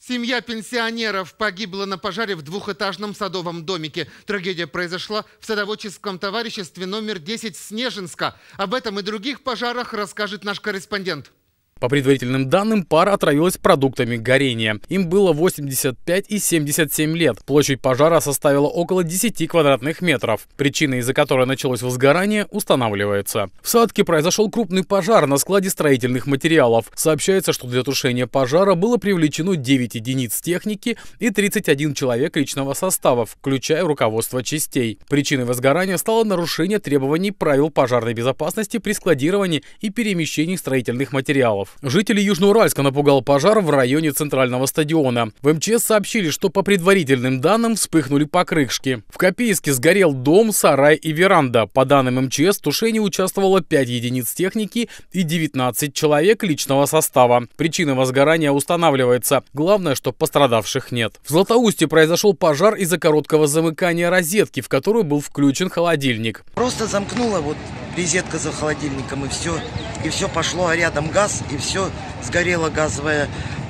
Семья пенсионеров погибла на пожаре в двухэтажном садовом домике. Трагедия произошла в садоводческом товариществе номер 10 Снежинска. Об этом и других пожарах расскажет наш корреспондент. По предварительным данным, пара отравилась продуктами горения. Им было 85 и 77 лет. Площадь пожара составила около 10 квадратных метров. Причина, из-за которой началось возгорание, устанавливается. В Садке произошел крупный пожар на складе строительных материалов. Сообщается, что для тушения пожара было привлечено 9 единиц техники и 31 человек личного состава, включая руководство частей. Причиной возгорания стало нарушение требований правил пожарной безопасности при складировании и перемещении строительных материалов пожаров. Жители Южноуральска напугал пожар в районе центрального стадиона. В МЧС сообщили, что по предварительным данным вспыхнули покрышки. В Копейске сгорел дом, сарай и веранда. По данным МЧС, в тушении участвовало 5 единиц техники и 19 человек личного состава. Причина возгорания устанавливается. Главное, что пострадавших нет. В Златоусте произошел пожар из-за короткого замыкания розетки, в которую был включен холодильник. Просто замкнула вот резетка за холодильником и все. И все пошло, а рядом газ, и все сгорела газовая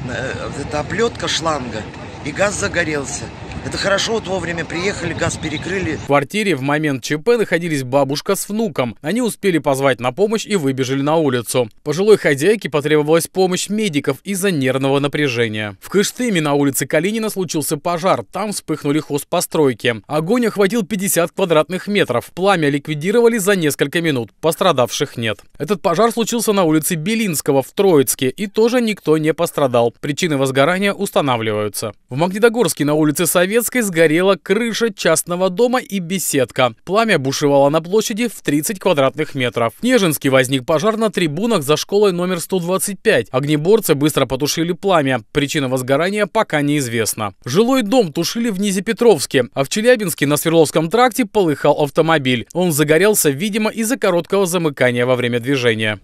э, эта оплетка шланга. И газ загорелся. Это хорошо, вот вовремя приехали, газ перекрыли. В квартире в момент ЧП находились бабушка с внуком. Они успели позвать на помощь и выбежали на улицу. Пожилой хозяйке потребовалась помощь медиков из-за нервного напряжения. В Кыштыме на улице Калинина случился пожар. Там вспыхнули хозпостройки. Огонь охватил 50 квадратных метров. Пламя ликвидировали за несколько минут. Пострадавших нет. Этот пожар случился на улице Белинского в Троицке. И тоже никто не пострадал. Причины возгорания устанавливаются. В Магнитогорске на улице Совет Советской сгорела крыша частного дома и беседка. Пламя бушевало на площади в 30 квадратных метров. В Нежинске возник пожар на трибунах за школой номер 125. Огнеборцы быстро потушили пламя. Причина возгорания пока неизвестна. Жилой дом тушили в Низепетровске, а в Челябинске на Свердловском тракте полыхал автомобиль. Он загорелся, видимо, из-за короткого замыкания во время движения.